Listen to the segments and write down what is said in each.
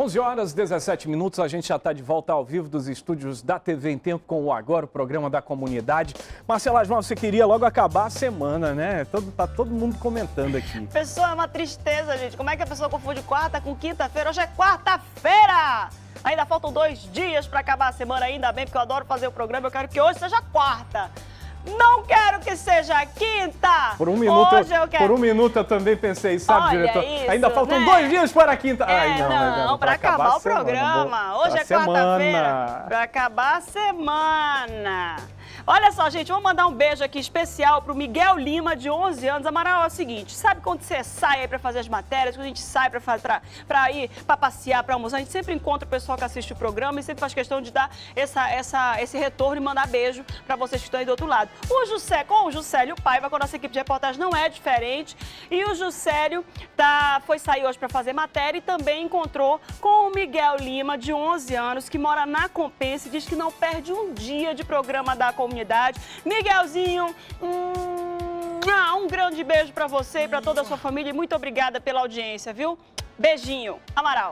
11 horas 17 minutos, a gente já está de volta ao vivo dos estúdios da TV em Tempo com o Agora, o programa da comunidade. Marcela Asmal, você queria logo acabar a semana, né? Todo, tá todo mundo comentando aqui. Pessoa, é uma tristeza, gente. Como é que a pessoa confunde quarta com quinta-feira? Hoje é quarta-feira! Ainda faltam dois dias para acabar a semana, ainda bem, porque eu adoro fazer o programa. Eu quero que hoje seja quarta. Não quero que seja quinta. Por um minuto, Hoje eu, quero... por um minuto eu também pensei, sabe, Olha diretor? Isso, Ainda faltam né? dois dias para a quinta. É, Ai, não, não, não para acabar, acabar o programa. Hoje é quarta-feira. Para acabar a semana. Olha só, gente, vou mandar um beijo aqui especial pro Miguel Lima, de 11 anos. Amaral, é o seguinte, sabe quando você sai aí pra fazer as matérias, quando a gente sai pra, pra, pra ir, pra passear, pra almoçar, a gente sempre encontra o pessoal que assiste o programa e sempre faz questão de dar essa, essa, esse retorno e mandar beijo pra vocês que estão aí do outro lado. O Juscelio, com o Juscelio Paiva, com a nossa equipe de reportagem não é diferente. E o Juscelio tá, foi sair hoje pra fazer matéria e também encontrou com o Miguel Lima, de 11 anos, que mora na Compensa e diz que não perde um dia de programa da comunidade. Miguelzinho, hum, ah, um grande beijo para você e para toda a sua família e muito obrigada pela audiência, viu? Beijinho. Amaral.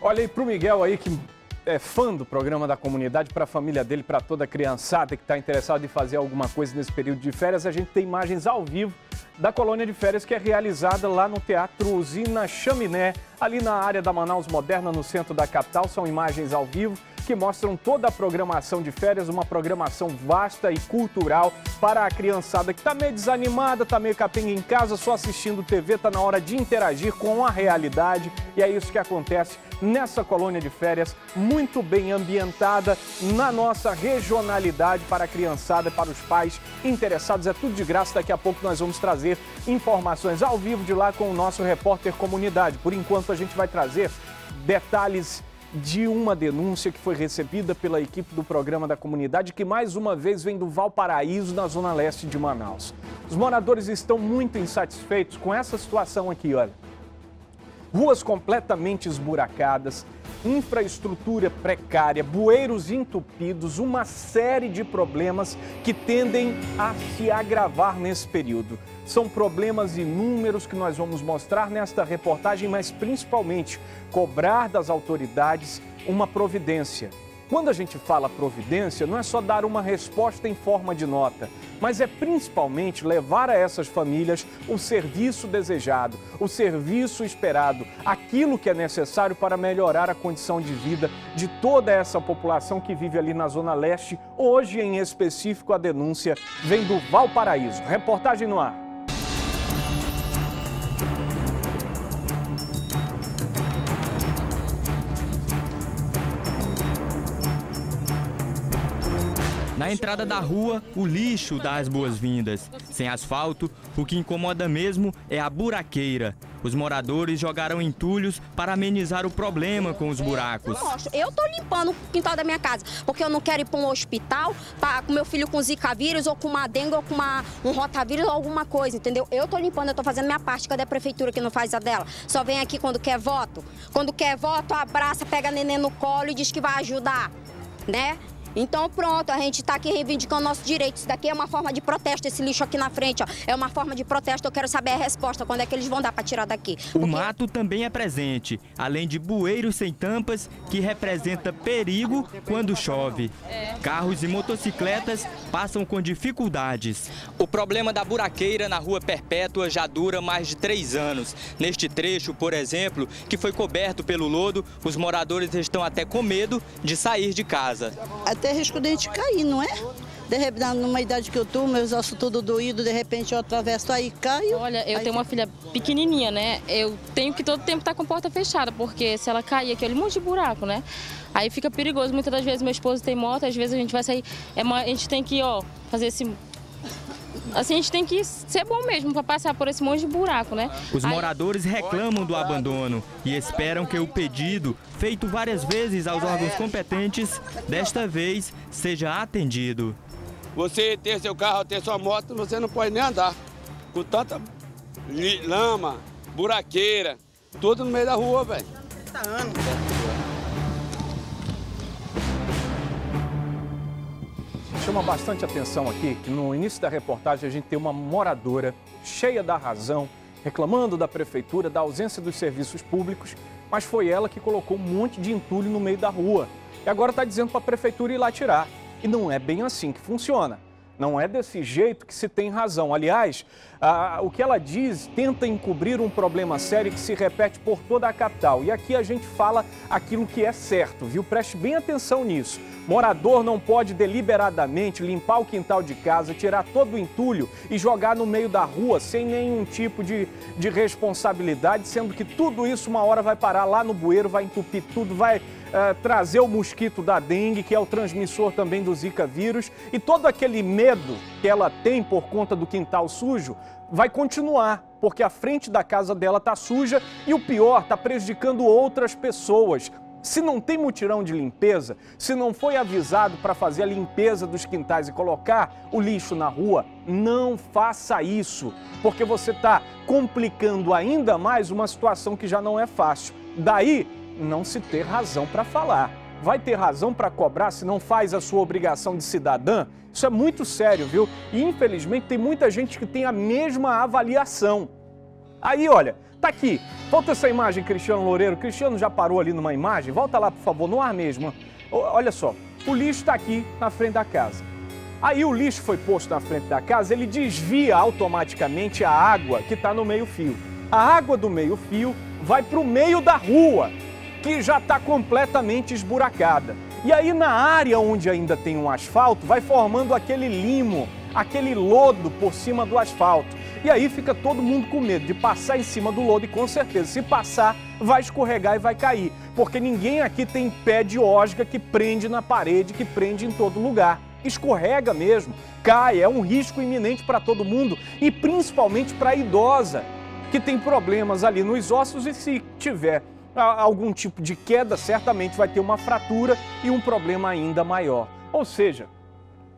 Olha aí pro Miguel aí que é fã do programa da comunidade, para a família dele, para toda a criançada que está interessada em fazer alguma coisa nesse período de férias, a gente tem imagens ao vivo da colônia de férias que é realizada lá no Teatro Usina Chaminé, ali na área da Manaus Moderna, no centro da capital. São imagens ao vivo que mostram toda a programação de férias, uma programação vasta e cultural para a criançada que está meio desanimada, está meio capenga em casa, só assistindo TV, está na hora de interagir com a realidade e é isso que acontece nessa colônia de férias, muito bem ambientada na nossa regionalidade para a criançada, para os pais interessados. É tudo de graça, daqui a pouco nós vamos trazer informações ao vivo de lá com o nosso repórter comunidade. Por enquanto a gente vai trazer detalhes de uma denúncia que foi recebida pela equipe do programa da comunidade, que mais uma vez vem do Valparaíso, na zona leste de Manaus. Os moradores estão muito insatisfeitos com essa situação aqui, olha. Ruas completamente esburacadas, infraestrutura precária, bueiros entupidos, uma série de problemas que tendem a se agravar nesse período. São problemas inúmeros que nós vamos mostrar nesta reportagem, mas principalmente cobrar das autoridades uma providência. Quando a gente fala providência, não é só dar uma resposta em forma de nota, mas é principalmente levar a essas famílias o serviço desejado, o serviço esperado, aquilo que é necessário para melhorar a condição de vida de toda essa população que vive ali na Zona Leste. Hoje, em específico, a denúncia vem do Valparaíso. Reportagem no ar. Entrada da rua, o lixo dá as boas-vindas. Sem asfalto, o que incomoda mesmo é a buraqueira. Os moradores jogaram entulhos para amenizar o problema com os buracos. Eu estou limpando o quintal da minha casa, porque eu não quero ir para um hospital pra, com meu filho com zika vírus, ou com uma dengue, ou com uma, um rotavírus, ou alguma coisa, entendeu? Eu estou limpando, eu estou fazendo minha parte. Cadê a prefeitura que não faz a dela? Só vem aqui quando quer voto. Quando quer voto, abraça, pega neném no colo e diz que vai ajudar, né? Então pronto, a gente está aqui reivindicando nossos direitos. Isso daqui é uma forma de protesto, esse lixo aqui na frente, ó. É uma forma de protesto, eu quero saber a resposta, quando é que eles vão dar para tirar daqui. Porque... O mato também é presente, além de bueiros sem tampas, que representa perigo quando chove. Carros e motocicletas passam com dificuldades. O problema da buraqueira na rua Perpétua já dura mais de três anos. Neste trecho, por exemplo, que foi coberto pelo lodo, os moradores estão até com medo de sair de casa até risco de a gente cair, não é? De repente, numa idade que eu tô, meus ossos tudo doídos, de repente eu atravesso aí caio. Olha, eu aí... tenho uma filha pequenininha, né? Eu tenho que todo tempo estar tá com a porta fechada, porque se ela cair aqui, olha um monte de buraco, né? Aí fica perigoso. Muitas das vezes meu esposo tem moto, às vezes a gente vai sair, é uma, a gente tem que, ó, fazer esse Assim, a gente tem que ser bom mesmo para passar por esse monte de buraco, né? Os moradores reclamam do abandono e esperam que o pedido, feito várias vezes aos órgãos competentes, desta vez seja atendido. Você ter seu carro, ter sua moto, você não pode nem andar. Com tanta lama, buraqueira, tudo no meio da rua, velho. Tá anos. Chama bastante atenção aqui que no início da reportagem a gente tem uma moradora cheia da razão, reclamando da prefeitura, da ausência dos serviços públicos, mas foi ela que colocou um monte de entulho no meio da rua. E agora está dizendo para a prefeitura ir lá tirar. E não é bem assim que funciona. Não é desse jeito que se tem razão. Aliás, ah, o que ela diz tenta encobrir um problema sério que se repete por toda a capital. E aqui a gente fala aquilo que é certo, viu? Preste bem atenção nisso. Morador não pode deliberadamente limpar o quintal de casa, tirar todo o entulho e jogar no meio da rua sem nenhum tipo de, de responsabilidade, sendo que tudo isso uma hora vai parar lá no bueiro, vai entupir tudo, vai uh, trazer o mosquito da dengue, que é o transmissor também do Zika vírus, e todo aquele medo que ela tem por conta do quintal sujo vai continuar, porque a frente da casa dela está suja e o pior, está prejudicando outras pessoas. Se não tem mutirão de limpeza, se não foi avisado para fazer a limpeza dos quintais e colocar o lixo na rua, não faça isso, porque você está complicando ainda mais uma situação que já não é fácil. Daí não se ter razão para falar. Vai ter razão para cobrar se não faz a sua obrigação de cidadã? Isso é muito sério, viu? E infelizmente tem muita gente que tem a mesma avaliação. Aí, olha, tá aqui. Volta essa imagem, Cristiano Loureiro. Cristiano já parou ali numa imagem. Volta lá, por favor, no ar mesmo. Olha só, o lixo está aqui na frente da casa. Aí o lixo foi posto na frente da casa, ele desvia automaticamente a água que está no meio-fio. A água do meio-fio vai para o meio da rua que já está completamente esburacada. E aí na área onde ainda tem um asfalto, vai formando aquele limo, aquele lodo por cima do asfalto. E aí fica todo mundo com medo de passar em cima do lodo e com certeza, se passar, vai escorregar e vai cair. Porque ninguém aqui tem pé de osga que prende na parede, que prende em todo lugar. Escorrega mesmo, cai, é um risco iminente para todo mundo e principalmente para a idosa, que tem problemas ali nos ossos e se tiver algum tipo de queda, certamente vai ter uma fratura e um problema ainda maior. Ou seja,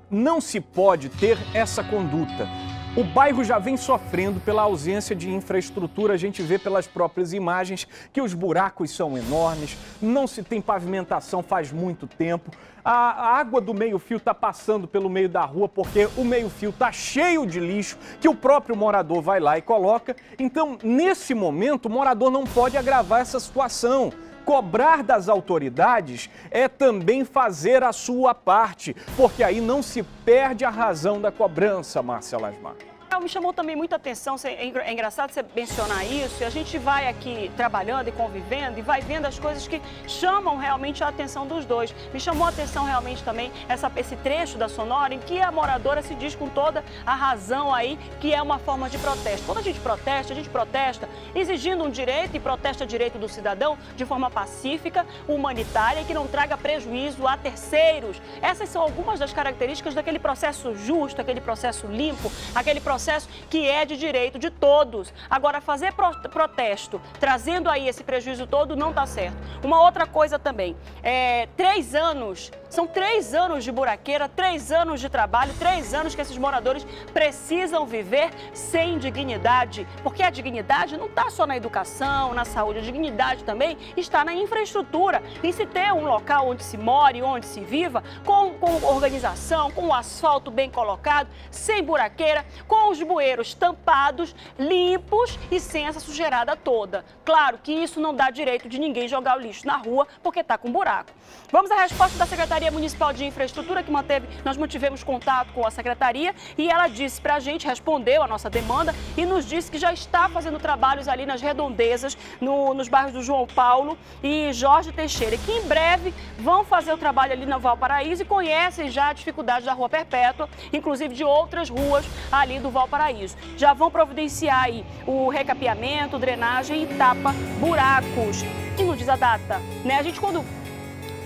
não se pode ter essa conduta. O bairro já vem sofrendo pela ausência de infraestrutura, a gente vê pelas próprias imagens que os buracos são enormes, não se tem pavimentação faz muito tempo, a água do meio-fio está passando pelo meio da rua porque o meio-fio está cheio de lixo que o próprio morador vai lá e coloca. Então, nesse momento, o morador não pode agravar essa situação. Cobrar das autoridades é também fazer a sua parte, porque aí não se perde a razão da cobrança, Márcia Lasmar me chamou também muita atenção, é, é engraçado você mencionar isso, e a gente vai aqui trabalhando e convivendo e vai vendo as coisas que chamam realmente a atenção dos dois. Me chamou a atenção realmente também essa, esse trecho da Sonora em que a moradora se diz com toda a razão aí que é uma forma de protesto. Quando a gente protesta, a gente protesta exigindo um direito e protesta direito do cidadão de forma pacífica, humanitária e que não traga prejuízo a terceiros. Essas são algumas das características daquele processo justo, aquele processo limpo, aquele processo processo que é de direito de todos. Agora, fazer protesto trazendo aí esse prejuízo todo não está certo. Uma outra coisa também, é, três anos, são três anos de buraqueira, três anos de trabalho, três anos que esses moradores precisam viver sem dignidade, porque a dignidade não está só na educação, na saúde, a dignidade também está na infraestrutura, em se ter um local onde se more, onde se viva, com, com organização, com o asfalto bem colocado, sem buraqueira, com os os bueiros tampados, limpos e sem essa sujeirada toda. Claro que isso não dá direito de ninguém jogar o lixo na rua porque está com buraco. Vamos à resposta da Secretaria Municipal de Infraestrutura, que manteve, nós mantivemos contato com a Secretaria e ela disse para a gente, respondeu a nossa demanda e nos disse que já está fazendo trabalhos ali nas redondezas, no, nos bairros do João Paulo e Jorge Teixeira, que em breve vão fazer o trabalho ali na Valparaíso e conhecem já a dificuldade da Rua Perpétua, inclusive de outras ruas ali do Val Valparaíso. Já vão providenciar aí o recapeamento, drenagem e tapa buracos. E não diz a data, né? A gente quando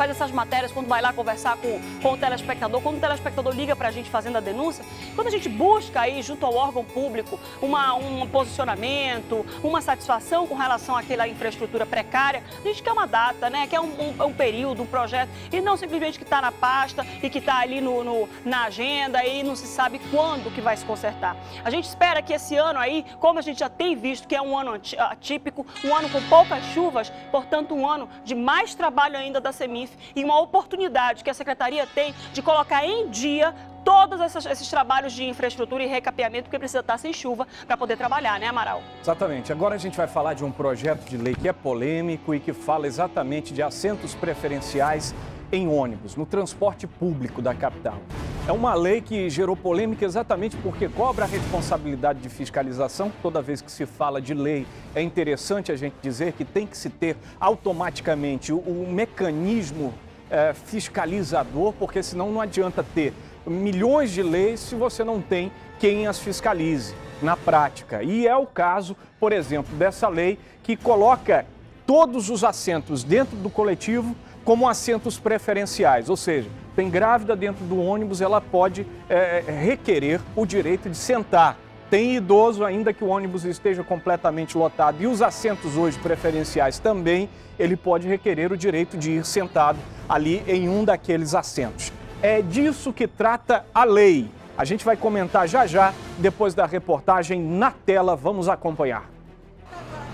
faz essas matérias, quando vai lá conversar com, com o telespectador, quando o telespectador liga para a gente fazendo a denúncia, quando a gente busca aí junto ao órgão público uma, um posicionamento, uma satisfação com relação àquela infraestrutura precária, a gente quer uma data, né? Quer um, um, um período, um projeto, e não simplesmente que está na pasta e que está ali no, no, na agenda e não se sabe quando que vai se consertar. A gente espera que esse ano aí, como a gente já tem visto que é um ano atípico, um ano com poucas chuvas, portanto um ano de mais trabalho ainda da CEMIF, E uma oportunidade que a Secretaria tem de colocar em dia todos esses, esses, trabalhos de infraestrutura e recapeamento, porque precisa estar sem chuva para poder trabalhar, né, Amaral? Exatamente. Agora a gente vai falar de um projeto de lei que é polêmico e que fala exatamente de assentos preferenciais em ônibus, no transporte público da capital. É uma lei que gerou polêmica exatamente porque cobra a responsabilidade de fiscalização. Toda vez que se fala de lei, é interessante a gente dizer que tem que se ter automaticamente o, o mecanismo é, fiscalizador, porque senão não adianta ter milhões de leis se você não tem quem as fiscalize na prática. E é o caso, por exemplo, dessa lei que coloca todos os assentos dentro do coletivo como assentos preferenciais, ou seja, tem grávida dentro do ônibus, ela pode é, requerer o direito de sentar. Tem idoso, ainda que o ônibus esteja completamente lotado e os assentos hoje preferenciais também, ele pode requerer o direito de ir sentado ali em um daqueles assentos. É disso que trata a lei. A gente vai comentar já já, depois da reportagem na tela. Vamos acompanhar.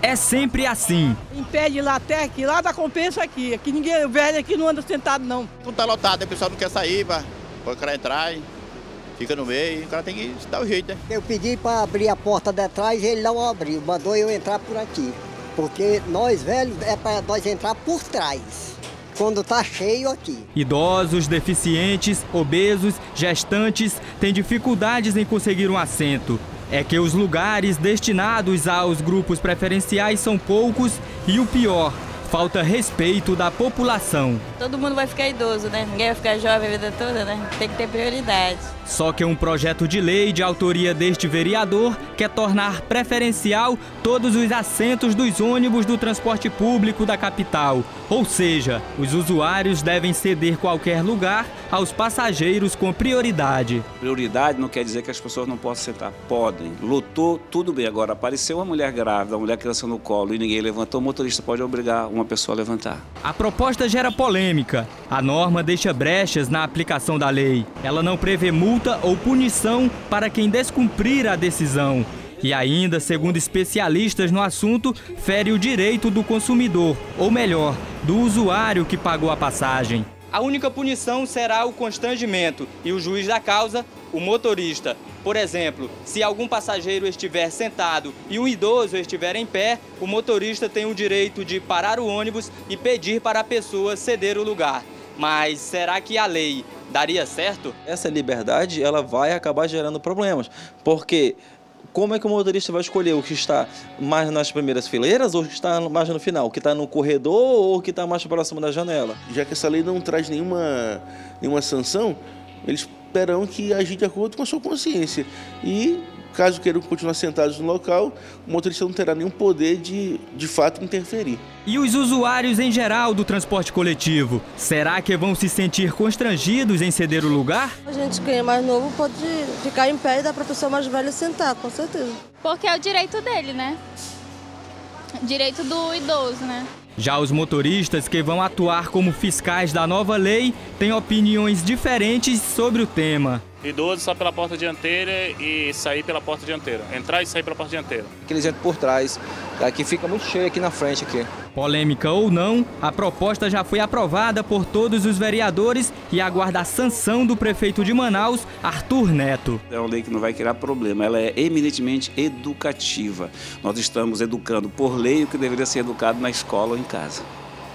É sempre assim. Impede lá até aqui, lá da compensa aqui. Aqui ninguém, velho aqui não anda sentado não. Não tá lotado, o pessoal não quer sair, pá. o cara entrar, fica no meio, o cara tem que dar o jeito, né? Eu pedi para abrir a porta de trás e ele não abriu, mandou eu entrar por aqui. Porque nós velhos é para nós entrar por trás quando tá cheio aqui. Idosos, deficientes, obesos, gestantes têm dificuldades em conseguir um assento. É que os lugares destinados aos grupos preferenciais são poucos e o pior, falta respeito da população. Todo mundo vai ficar idoso, né? Ninguém vai ficar jovem a vida toda, né? Tem que ter prioridade. Só que um projeto de lei de autoria deste vereador quer tornar preferencial todos os assentos dos ônibus do transporte público da capital. Ou seja, os usuários devem ceder qualquer lugar aos passageiros com prioridade. Prioridade não quer dizer que as pessoas não possam sentar. Podem. Lutou, tudo bem. Agora, apareceu uma mulher grávida, uma mulher criança no colo e ninguém levantou, o motorista pode obrigar uma pessoa a levantar. A proposta gera polêmica. A norma deixa brechas na aplicação da lei. Ela não prevê multa ou punição para quem descumprir a decisão. E ainda, segundo especialistas no assunto, fere o direito do consumidor, ou melhor, do usuário que pagou a passagem. A única punição será o constrangimento e o juiz da causa, o motorista. Por exemplo, se algum passageiro estiver sentado e um idoso estiver em pé, o motorista tem o direito de parar o ônibus e pedir para a pessoa ceder o lugar. Mas será que a lei daria certo? Essa liberdade ela vai acabar gerando problemas, porque como é que o motorista vai escolher o que está mais nas primeiras fileiras ou o que está mais no final? O que está no corredor ou o que está mais próximo da janela? Já que essa lei não traz nenhuma, nenhuma sanção, eles terão que agir de acordo com a sua consciência. E caso queiram continuar sentados no local, o motorista não terá nenhum poder de, de fato, interferir. E os usuários em geral do transporte coletivo, será que vão se sentir constrangidos em ceder o lugar? A gente que é mais novo pode ficar em pé e dar para a pessoa mais velha sentar, com certeza. Porque é o direito dele, né? Direito do idoso, né? Já os motoristas que vão atuar como fiscais da nova lei têm opiniões diferentes sobre o tema. Idoso só pela porta dianteira e sair pela porta dianteira. Entrar e sair pela porta dianteira. Aqueles entram por trás. Aqui fica muito cheio aqui na frente aqui. Polêmica ou não, a proposta já foi aprovada por todos os vereadores e aguarda a sanção do prefeito de Manaus, Arthur Neto. É uma lei que não vai criar problema, ela é eminentemente educativa. Nós estamos educando por lei o que deveria ser educado na escola ou em casa.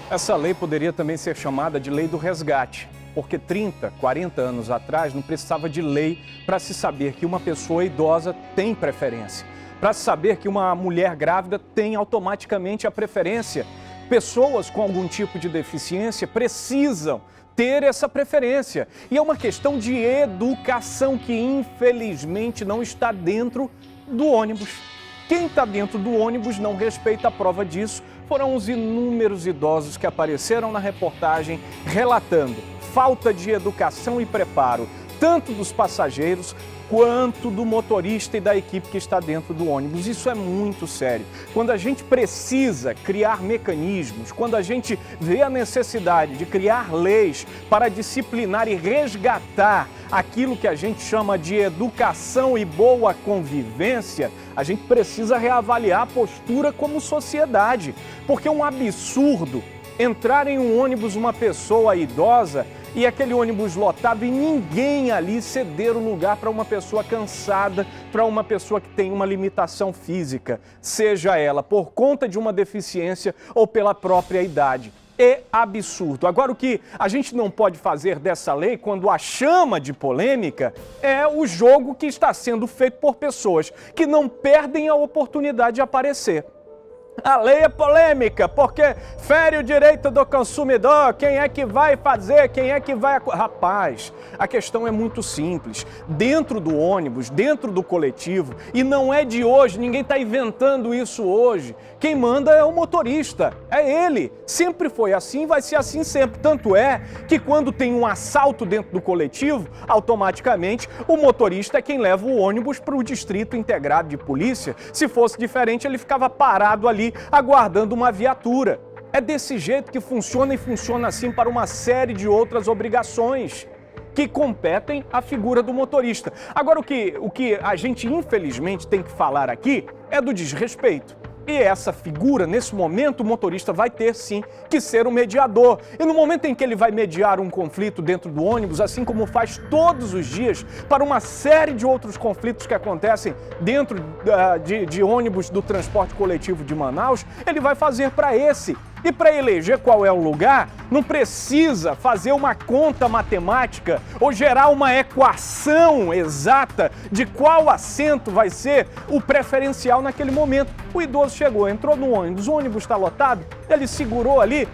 Essa lei poderia também ser chamada de lei do resgate porque 30, 40 anos atrás não precisava de lei para se saber que uma pessoa idosa tem preferência, para se saber que uma mulher grávida tem automaticamente a preferência. Pessoas com algum tipo de deficiência precisam ter essa preferência. E é uma questão de educação que, infelizmente, não está dentro do ônibus. Quem está dentro do ônibus não respeita a prova disso. Foram os inúmeros idosos que apareceram na reportagem relatando falta de educação e preparo, tanto dos passageiros quanto do motorista e da equipe que está dentro do ônibus. Isso é muito sério. Quando a gente precisa criar mecanismos, quando a gente vê a necessidade de criar leis para disciplinar e resgatar aquilo que a gente chama de educação e boa convivência, a gente precisa reavaliar a postura como sociedade, porque é um absurdo entrar em um ônibus uma pessoa idosa e aquele ônibus lotado e ninguém ali ceder o lugar para uma pessoa cansada, para uma pessoa que tem uma limitação física, seja ela por conta de uma deficiência ou pela própria idade. É absurdo. Agora, o que a gente não pode fazer dessa lei, quando a chama de polêmica, é o jogo que está sendo feito por pessoas que não perdem a oportunidade de aparecer. A lei é polêmica, porque fere o direito do consumidor. Quem é que vai fazer? Quem é que vai. Rapaz, a questão é muito simples. Dentro do ônibus, dentro do coletivo, e não é de hoje, ninguém está inventando isso hoje. Quem manda é o motorista, é ele. Sempre foi assim, vai ser assim sempre. Tanto é que quando tem um assalto dentro do coletivo, automaticamente o motorista é quem leva o ônibus para o distrito integrado de polícia. Se fosse diferente, ele ficava parado ali ali aguardando uma viatura. É desse jeito que funciona e funciona assim para uma série de outras obrigações que competem à figura do motorista. Agora, o que, o que a gente infelizmente tem que falar aqui é do desrespeito. E essa figura, nesse momento, o motorista vai ter sim que ser um mediador. E no momento em que ele vai mediar um conflito dentro do ônibus, assim como faz todos os dias para uma série de outros conflitos que acontecem dentro uh, de, de ônibus do transporte coletivo de Manaus, ele vai fazer para esse e para eleger qual é o lugar, não precisa fazer uma conta matemática ou gerar uma equação exata de qual assento vai ser o preferencial naquele momento. O idoso chegou, entrou no ônibus, o ônibus está lotado, ele segurou ali,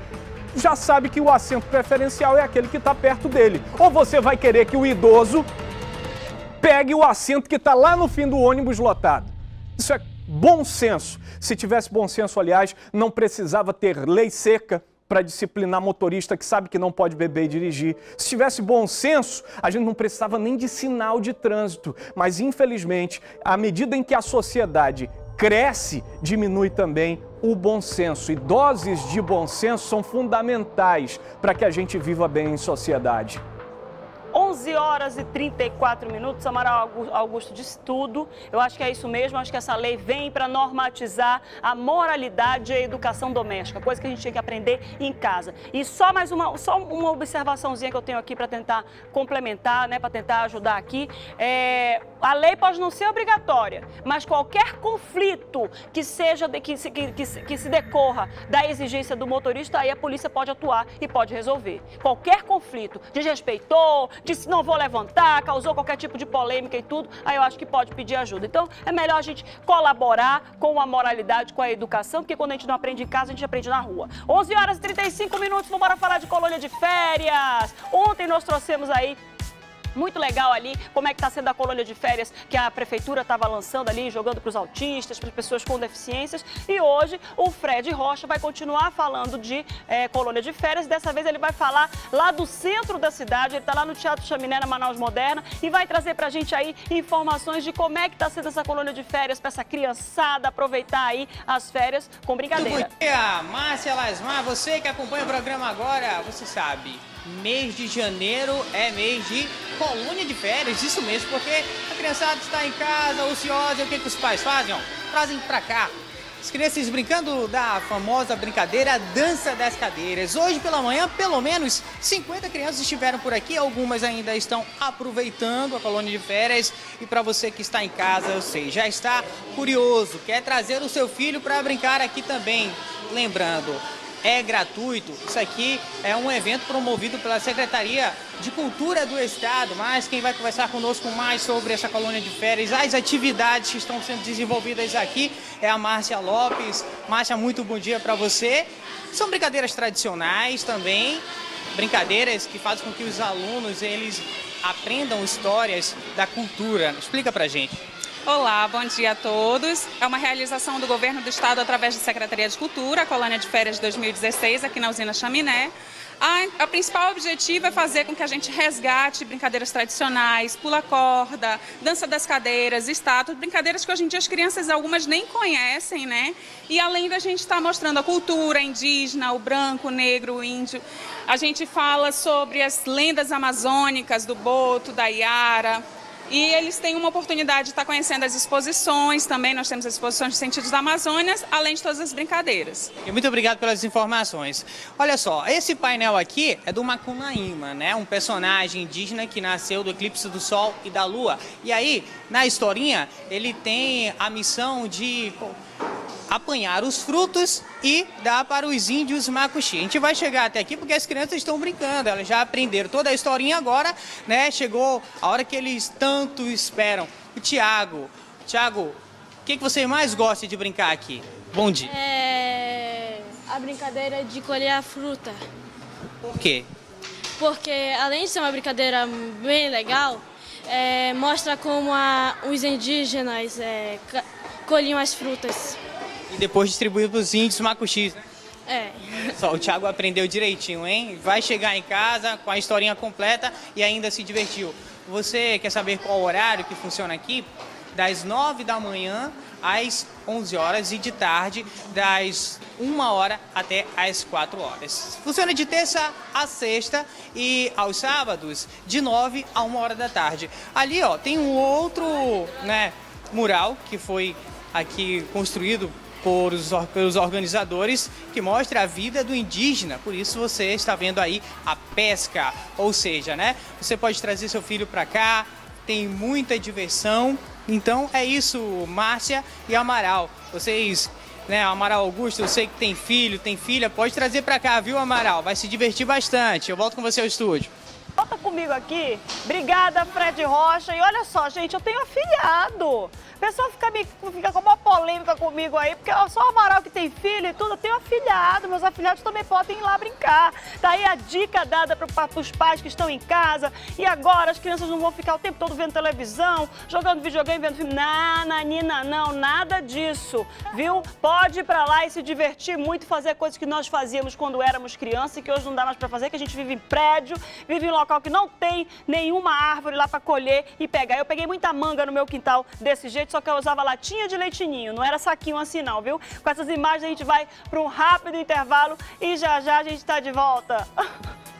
já sabe que o assento preferencial é aquele que está perto dele. Ou você vai querer que o idoso pegue o assento que está lá no fim do ônibus lotado. Isso é bom senso. Se tivesse bom senso, aliás, não precisava ter lei seca para disciplinar motorista que sabe que não pode beber e dirigir. Se tivesse bom senso, a gente não precisava nem de sinal de trânsito. Mas, infelizmente, à medida em que a sociedade cresce, diminui também o bom senso. E doses de bom senso são fundamentais para que a gente viva bem em sociedade. 11 horas e 34 minutos. Amaral Augusto disse tudo. Eu acho que é isso mesmo. Acho que essa lei vem para normatizar a moralidade e a educação doméstica, coisa que a gente tinha que aprender em casa. E só mais uma, só uma observaçãozinha que eu tenho aqui para tentar complementar, né, para tentar ajudar aqui. É, a lei pode não ser obrigatória, mas qualquer conflito que seja de, que, que, que, que se decorra da exigência do motorista, aí a polícia pode atuar e pode resolver. Qualquer conflito desrespeitou, disse não vou levantar, causou qualquer tipo de polêmica e tudo, aí eu acho que pode pedir ajuda. Então é melhor a gente colaborar com a moralidade, com a educação, porque quando a gente não aprende em casa, a gente aprende na rua. 11 horas e 35 minutos, vamos falar de colônia de férias. Ontem nós trouxemos aí muito legal ali, como é que está sendo a colônia de férias que a prefeitura estava lançando ali, jogando para os autistas, para as pessoas com deficiências. E hoje o Fred Rocha vai continuar falando de é, colônia de férias. Dessa vez ele vai falar lá do centro da cidade, ele está lá no Teatro Chaminé, na Manaus Moderna, e vai trazer para a gente aí informações de como é que está sendo essa colônia de férias para essa criançada aproveitar aí as férias com brincadeira. Bom dia, Márcia Lasmar, você que acompanha o programa agora, você sabe, mês de janeiro é mês de colônia de férias, isso mesmo, porque a criançada está em casa, ociosa, e o que, que os pais fazem? Trazem para cá. As crianças brincando da famosa brincadeira Dança das Cadeiras. Hoje pela manhã, pelo menos 50 crianças estiveram por aqui, algumas ainda estão aproveitando a colônia de férias. E para você que está em casa, eu sei, já está curioso, quer trazer o seu filho para brincar aqui também. Lembrando, é gratuito. Isso aqui é um evento promovido pela Secretaria de Cultura do Estado. Mas quem vai conversar conosco mais sobre essa colônia de férias, as atividades que estão sendo desenvolvidas aqui, é a Márcia Lopes. Márcia, muito bom dia para você. São brincadeiras tradicionais também, brincadeiras que fazem com que os alunos eles aprendam histórias da cultura. Explica pra gente. Olá, bom dia a todos. É uma realização do Governo do Estado através da Secretaria de Cultura, a Colônia de Férias de 2016, aqui na usina Chaminé. A, a, principal objetivo é fazer com que a gente resgate brincadeiras tradicionais, pula-corda, dança das cadeiras, estátuas, brincadeiras que hoje em dia as crianças algumas nem conhecem, né? E além da gente estar tá mostrando a cultura indígena, o branco, o negro, o índio, a gente fala sobre as lendas amazônicas do Boto, da Iara, E eles têm uma oportunidade de estar conhecendo as exposições também. Nós temos as exposições de sentidos da Amazônia, além de todas as brincadeiras. Muito obrigado pelas informações. Olha só, esse painel aqui é do Macunaíma, né? Um personagem indígena que nasceu do eclipse do Sol e da Lua. E aí, na historinha, ele tem a missão de apanhar os frutos e dar para os índios macuxi. A gente vai chegar até aqui porque as crianças estão brincando, elas já aprenderam toda a historinha agora, né? Chegou a hora que eles tanto esperam. O Tiago, Tiago, o que, que você mais gosta de brincar aqui? Bom dia. É a brincadeira de colher a fruta. Por quê? Porque além de ser uma brincadeira bem legal, é, mostra como a, os indígenas é, colhiam as frutas. E depois distribuir para os índios macuxis, né? É. Só, o Thiago aprendeu direitinho, hein? Vai chegar em casa com a historinha completa e ainda se divertiu. Você quer saber qual horário que funciona aqui? Das 9 da manhã às 11 horas e de tarde das 1 hora até às 4 horas. Funciona de terça a sexta e aos sábados de 9 a 1 hora da tarde. Ali, ó, tem um outro, né, mural que foi aqui construído por os, pelos organizadores que mostra a vida do indígena. Por isso você está vendo aí a pesca, ou seja, né? Você pode trazer seu filho para cá, tem muita diversão. Então é isso, Márcia e Amaral. Vocês, né, Amaral Augusto, eu sei que tem filho, tem filha, pode trazer para cá, viu, Amaral? Vai se divertir bastante. Eu volto com você ao estúdio. Volta comigo aqui. Obrigada, Fred Rocha. E olha só, gente, eu tenho afilhado. O pessoal fica, me, fica com uma polêmica comigo aí, porque só o Amaral que tem filho e tudo, eu tenho afilhado. Meus afilhados também podem ir lá brincar. Daí tá a dica dada para os pais que estão em casa. E agora as crianças não vão ficar o tempo todo vendo televisão, jogando videogame, vendo filme. Não, Nanina, não, nada disso, viu? Pode ir para lá e se divertir muito, fazer coisas que nós fazíamos quando éramos crianças e que hoje não dá mais para fazer, que a gente vive em prédio, vive em local que não tem nenhuma árvore lá para colher e pegar. Eu peguei muita manga no meu quintal desse jeito só que eu usava latinha de leitinho, não era saquinho assim não, viu? Com essas imagens a gente vai para um rápido intervalo e já já a gente está de volta.